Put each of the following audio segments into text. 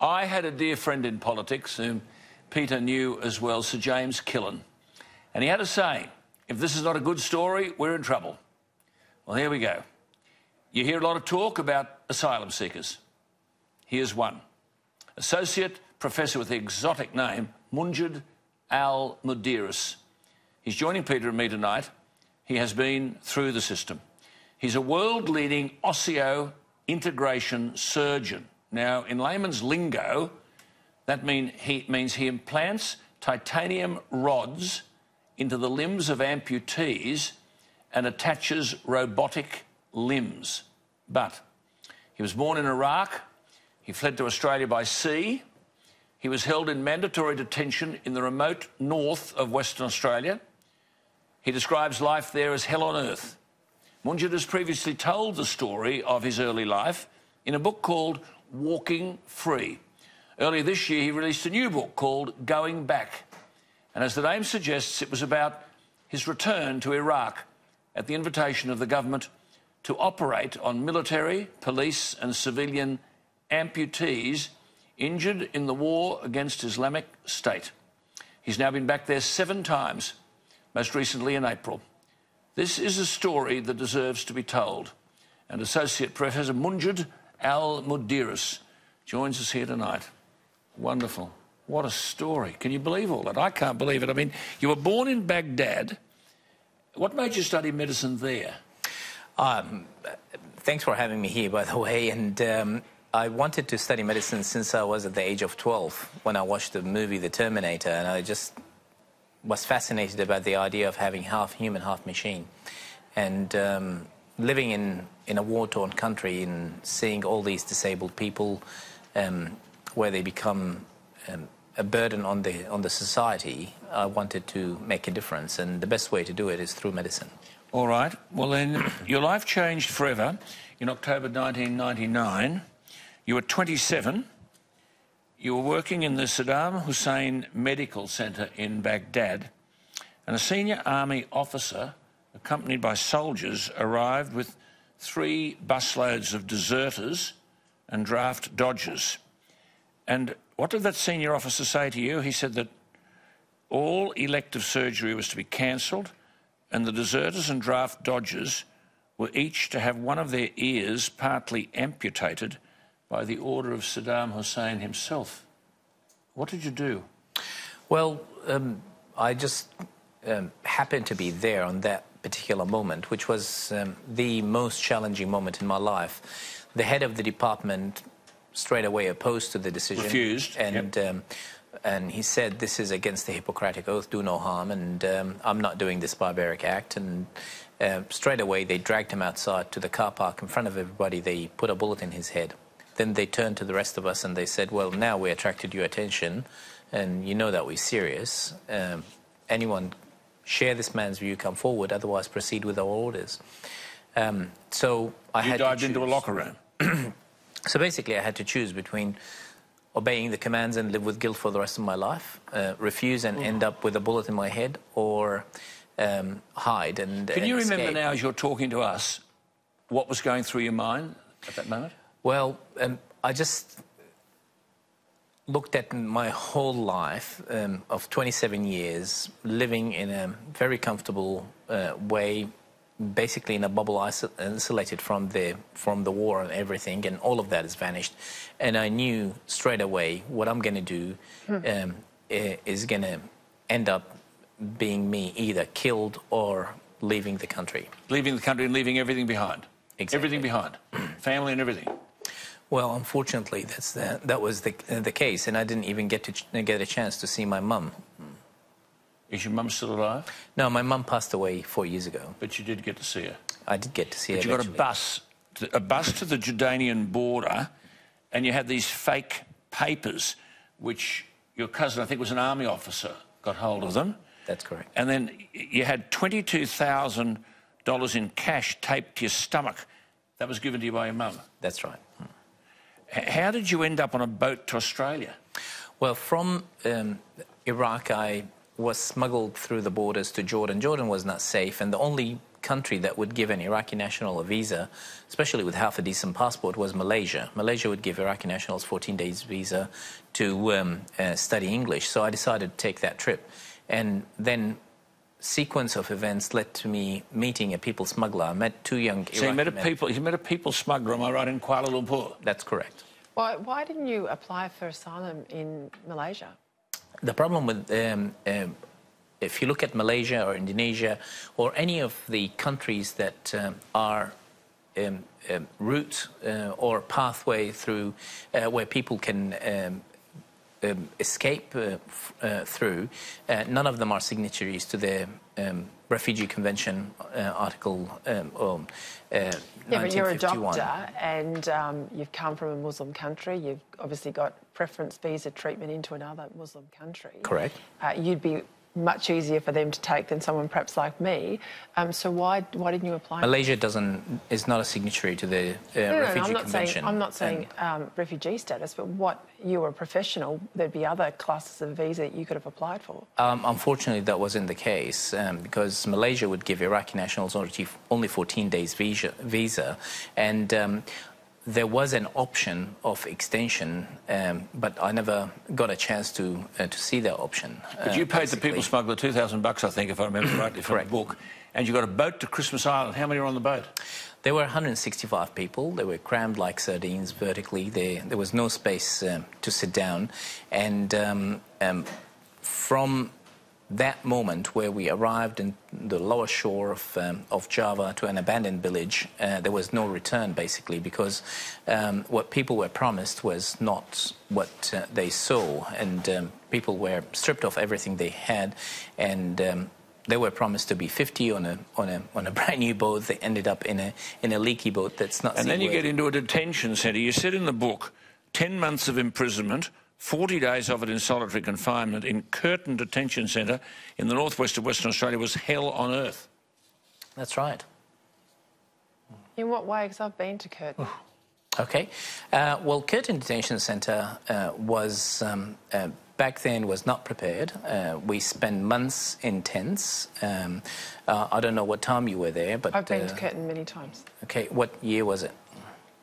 I had a dear friend in politics whom Peter knew as well, Sir James Killen. And he had a saying if this is not a good story, we're in trouble. Well, here we go. You hear a lot of talk about asylum seekers. Here's one Associate Professor with the exotic name, Munjed Al Muderis. He's joining Peter and me tonight. He has been through the system. He's a world leading osseo integration surgeon. Now, in layman's lingo, that mean he, means he implants titanium rods into the limbs of amputees and attaches robotic limbs. But he was born in Iraq. He fled to Australia by sea. He was held in mandatory detention in the remote north of Western Australia. He describes life there as hell on earth. Munjed has previously told the story of his early life in a book called Walking Free. Earlier this year, he released a new book called Going Back. And as the name suggests, it was about his return to Iraq at the invitation of the government to operate on military, police, and civilian amputees injured in the war against Islamic State. He's now been back there seven times, most recently in April. This is a story that deserves to be told. And Associate Professor Munjed Al Muderis joins us here tonight. Wonderful. What a story. Can you believe all that? I can't believe it. I mean, you were born in Baghdad. What made you study medicine there? Um, thanks for having me here, by the way. And um, I wanted to study medicine since I was at the age of 12 when I watched the movie The Terminator, and I just was fascinated about the idea of having half human, half machine. And um, living in, in a war-torn country and seeing all these disabled people um, where they become um, a burden on the, on the society, I wanted to make a difference. And the best way to do it is through medicine. All right. Well, then, your life changed forever in October 1999. You were 27 you were working in the Saddam Hussein Medical Center in Baghdad, and a senior army officer, accompanied by soldiers, arrived with three busloads of deserters and draft dodgers. And what did that senior officer say to you? He said that all elective surgery was to be cancelled, and the deserters and draft dodgers were each to have one of their ears partly amputated by the order of Saddam Hussein himself. What did you do? Well, um, I just um, happened to be there on that particular moment, which was um, the most challenging moment in my life. The head of the department straight away opposed to the decision. Refused. And, yep. Um, and he said, This is against the Hippocratic Oath, do no harm, and um, I'm not doing this barbaric act. And uh, straight away, they dragged him outside to the car park in front of everybody. They put a bullet in his head. Then they turned to the rest of us and they said, well, now we attracted your attention and you know that we're serious. Um, anyone share this man's view, come forward, otherwise proceed with our orders. Um, so I you had dived into a locker room. so basically, I had to choose between obeying the commands and live with guilt for the rest of my life, uh, refuse and end up with a bullet in my head, or um, hide and. Can and you remember escape. now, as you're talking to us, what was going through your mind at that moment? Well, um, I just looked at my whole life um, of 27 years living in a very comfortable uh, way, basically in a bubble isolated from the from the war and everything, and all of that has vanished. And I knew straight away what I'm going to do hmm. um, is going to end up being me, either killed or leaving the country. Leaving the country and leaving everything behind. Exactly. Everything behind, family and everything. Well, unfortunately, that's the, that was the, the case, and I didn't even get to get a chance to see my mum. Is your mum still alive? No, my mum passed away four years ago. But you did get to see her. I did get to see but her. But you got a bus, to, a bus to the Jordanian border, and you had these fake papers, which your cousin, I think, was an army officer, got hold of them. That's correct. And then you had twenty-two thousand dollars in cash taped to your stomach. That was given to you by your mum. That's right. How did you end up on a boat to Australia? Well, from um, Iraq, I was smuggled through the borders to Jordan. Jordan was not safe, and the only country that would give an Iraqi national a visa, especially with half a decent passport, was Malaysia. Malaysia would give Iraqi nationals 14 days visa to um, uh, study English. So I decided to take that trip. And then sequence of events led to me meeting a people smuggler. I met two young So you met a people, you met a people smuggler, am I right, in Kuala Lumpur? That's correct. Why, why didn't you apply for asylum in Malaysia? The problem with, um, um, if you look at Malaysia or Indonesia or any of the countries that um, are um, um, route uh, or pathway through uh, where people can um, escape uh, f- uh, through, uh, none of them are signatories to the um, Refugee Convention uh, Article um, or, uh, Yeah, but you're a doctor and um, you've come from a Muslim country. You've obviously got preference visa treatment into another Muslim country. Correct. Uh, you'd be much easier for them to take than someone perhaps like me. Um, so why why didn't you apply? Malaysia doesn't is not a signatory to the uh, No, no, no, Refugee I'm not Convention. saying I'm not saying um, refugee status, but what you were a professional, there'd be other classes of visa that you could have applied for. Um, unfortunately, that wasn't the case um, because Malaysia would give Iraqi nationals only only 14 days visa, visa and um, there was an option of extension, um, but I never got a chance to uh, to see that option. But you paid the people smuggler 2,000 bucks, I think, if I remember rightly from Correct. the book. And you got a boat to Christmas Island. How many are on the boat? There were 165 people. They were crammed like sardines vertically. They, there was no space um, to sit down. And um, um, from that moment where we arrived in the lower shore of, um, of Java to an abandoned village, uh, there was no return basically because um, what people were promised was not what uh, they saw. And um, people were stripped of everything they had. And um, they were promised to be 50 on a, on a, on a brand new boat. They ended up in a, in a leaky boat that's not And then you get into a detention centre. You said in the book 10 months of imprisonment, 40 days of it in solitary confinement in Curtin Detention Centre in the northwest of Western Australia was hell on earth. That's right. In what way? Because I've been to Curtin. Okay. Uh, well, Curtin Detention Centre uh, was um, uh, back then was not prepared. Uh, we spent months in tents. Um, uh, I don't know what time you were there, but I've been uh, to Curtin many times, okay, what year was it?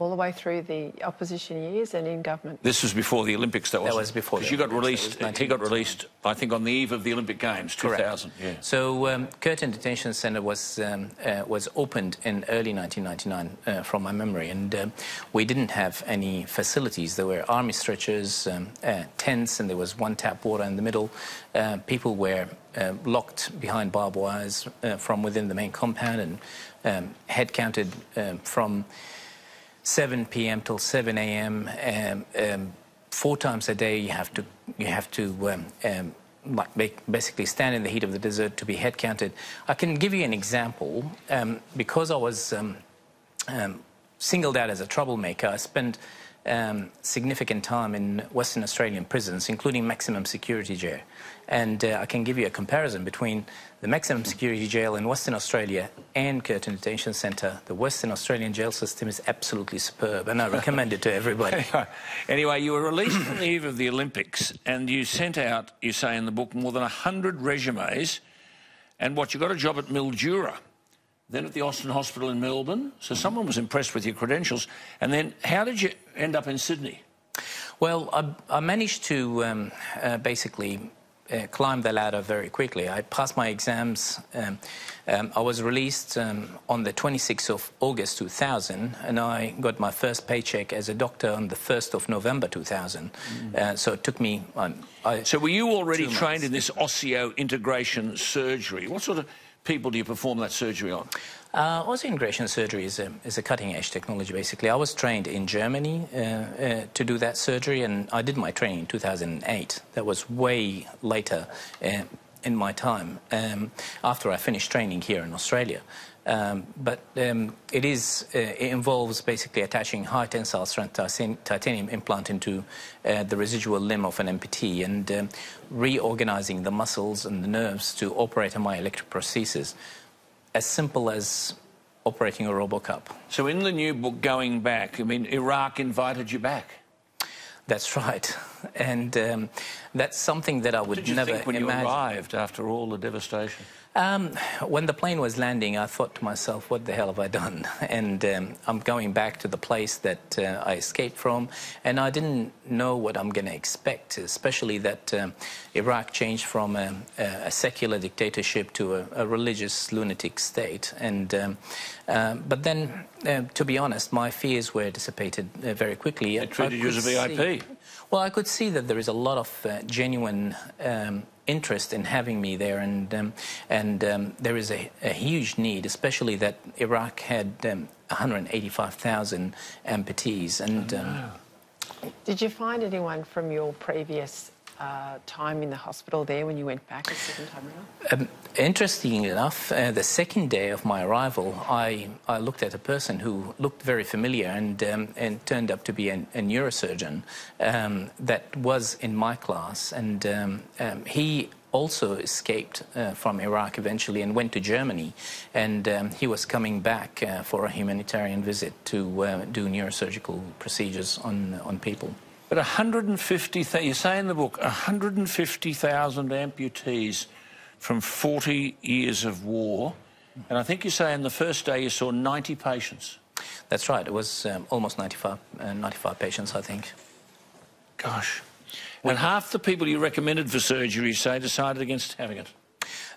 All the way through the opposition years and in government. This was before the Olympics, that was. was before the you got Olympics, released. He got released, I think, on the eve of the Olympic Games, 2000. Yeah. So um, Curtin Detention Centre was um, uh, was opened in early 1999, uh, from my memory, and um, we didn't have any facilities. There were army stretchers, um, uh, tents, and there was one tap water in the middle. Uh, people were uh, locked behind barbed wires uh, from within the main compound and um, head counted um, from 7 p.m. till 7 a.m. Um, um, four times a day, you have to you have to um, um, like basically stand in the heat of the desert to be head counted. I can give you an example um, because I was singled out as a troublemaker. I spent um, significant time in Western Australian prisons, including maximum security jail. And uh, I can give you a comparison between the maximum security jail in Western Australia and Curtin Detention Centre. The Western Australian jail system is absolutely superb, and I recommend it to everybody. anyway, you were released on the eve of the Olympics, and you sent out, you say in the book, more than 100 resumes. And what, you got a job at Mildura, then at the Austin Hospital in Melbourne. So someone was impressed with your credentials. And then how did you end up in Sydney? Well, I, I managed to um, uh, basically uh, climb the ladder very quickly. I passed my exams. Um, um, I was released um, on the 26th of August 2000, and I got my first paycheck as a doctor on the 1st of November 2000. Uh, so it took me. Um, I, So were you already trained months. in this osseo-integration surgery? What sort of people do you perform that surgery on? Uh, osseointegration surgery is a, is a cutting edge technology, basically. I was trained in Germany uh, uh, to do that surgery, and I did my training in 2008. That was way later uh, in my time, um, after I finished training here in Australia. Um, but um, it is uh, it involves basically attaching high tensile strength titanium implant into uh, the residual limb of an amputee and um, reorganizing the muscles and the nerves to operate a myoelectric prosthesis as simple as operating a RoboCup. So in the new book, Going Back, I mean, Iraq invited you back. That's right, and um, that's something that I would did you never think when imagine. you arrived after all the devastation? Um, when the plane was landing, I thought to myself, what the hell have I done? And um, I'm going back to the place that uh, I escaped from, and I didn't know what I'm going to expect, especially that um, Iraq changed from a, a secular dictatorship to a, a, religious lunatic state. And um, uh, But then, uh, to be honest, my fears were dissipated uh, very quickly. They treated you as a VIP. See, well, I could see that there is a lot of uh, genuine um, interest in having me there, and um, and um, there is a, a, huge need, especially that Iraq had um, 185,000 amputees, and. Um, Did you find anyone from your previous uh, time in the hospital there when you went back a second time around? Um, interestingly enough, uh, the second day of my arrival, I, I looked at a person who looked very familiar and, um, and turned up to be a, a neurosurgeon um, that was in my class. And um, um, he also escaped uh, from Iraq eventually and went to Germany. And um, he was coming back uh, for a humanitarian visit to uh, do neurosurgical procedures on, on people. But 150,000, you say in the book, 150,000 amputees from 40 years of war. And I think you say in the first day you saw 90 patients. That's right. It was um, almost 95, uh, 95 patients, I think. Gosh. And half the people you recommended for surgery, say, decided against having it.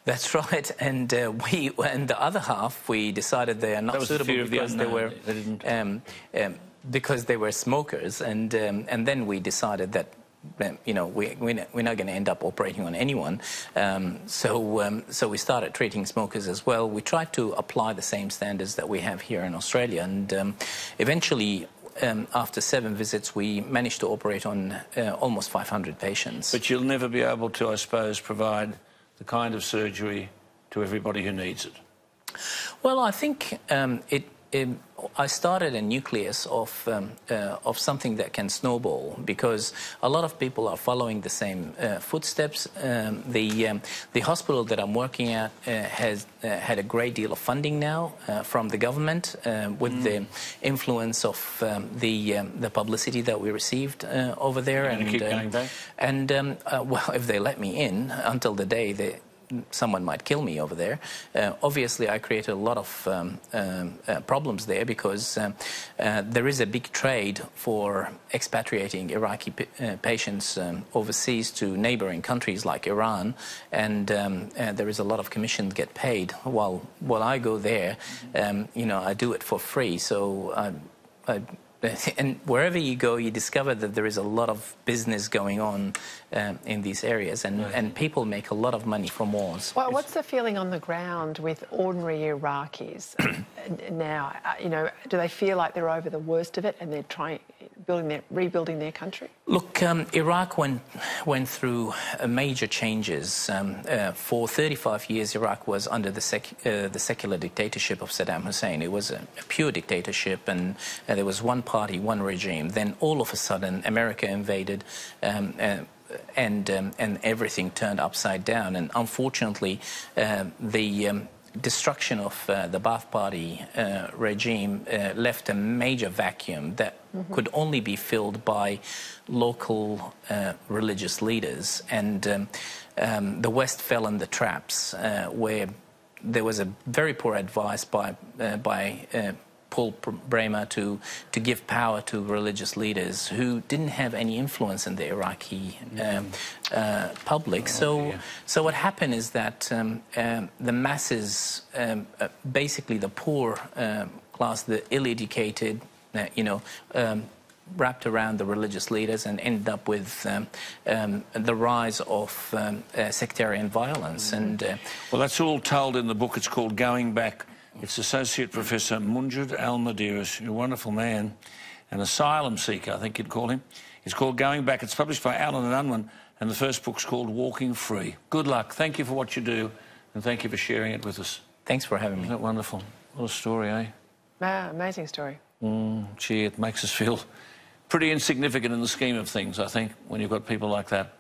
That's right, and uh, we and the other half we decided they are not suitable the because the they were they um, um, because they were smokers, and um, and then we decided that. Um, you know, we, we're not going to end up operating on anyone. Um, so, um, so we started treating smokers as well. We tried to apply the same standards that we have here in Australia, and um, eventually, um, after seven visits, we managed to operate on uh, almost 500 patients. But you'll never be able to, I suppose, provide the kind of surgery to everybody who needs it. Well, I think um, it um, I started a nucleus of um, uh, of something that can snowball because a lot of people are following the same uh, footsteps. Um, the um, the hospital that I'm working at uh, has uh, had a great deal of funding now uh, from the government uh, with mm. the influence of um, the um, the publicity that we received over there. and keep going back. And well, if they let me in until the day they someone might kill me over there. Uh, obviously, I created a lot of um, um, uh, problems there because um, uh, there is a big trade for expatriating Iraqi uh, patients um, overseas to neighboring countries like Iran, and um, uh, there is a lot of commissions get paid. While while I go there, um, you know, I do it for free. So I, I and wherever you go, you discover that there is a lot of business going on um, in these areas, and, right. and people make a lot of money from wars. Well, what's the feeling on the ground with ordinary Iraqis now? Uh, you know, do they feel like they're over the worst of it and they're trying, building their, rebuilding their country? Look, um, Iraq went went through uh, major changes. Um, uh, for 35 years, Iraq was under the, sec, uh, the secular dictatorship of Saddam Hussein. It was a, a pure dictatorship, and uh, there was one party, one regime. Then all of a sudden, America invaded. Um, uh, and um, and everything turned upside down. And unfortunately, uh, the um, destruction of uh, the Ba'ath Party uh, regime uh, left a major vacuum that mm-hmm. could only be filled by local uh, religious leaders. And um, um, the West fell in the traps uh, where there was a very poor advice by, uh, by Paul Bremer to, to give power to religious leaders who didn't have any influence in the Iraqi um, uh, public. Oh, so, so what happened is that um, um, the masses, um, uh, basically the poor um, class, the ill-educated, uh, you know, um, wrapped around the religious leaders and ended up with um, um, the rise of um, uh, sectarian violence. Mm-hmm. And uh, well, that's all told in the book. It's called "Going Back it's Associate Professor Munjed Al Muderis, a wonderful man, an asylum seeker, I think you'd call him. It's called Going Back. It's published by Allen and Unwin, and the first book's called Walking Free. Good luck. Thank you for what you do, and thank you for sharing it with us. Thanks for having me. Isn't that wonderful? What a story, eh? Ah, amazing story. Mm, gee, it makes us feel pretty insignificant in the scheme of things, I think, when you've got people like that.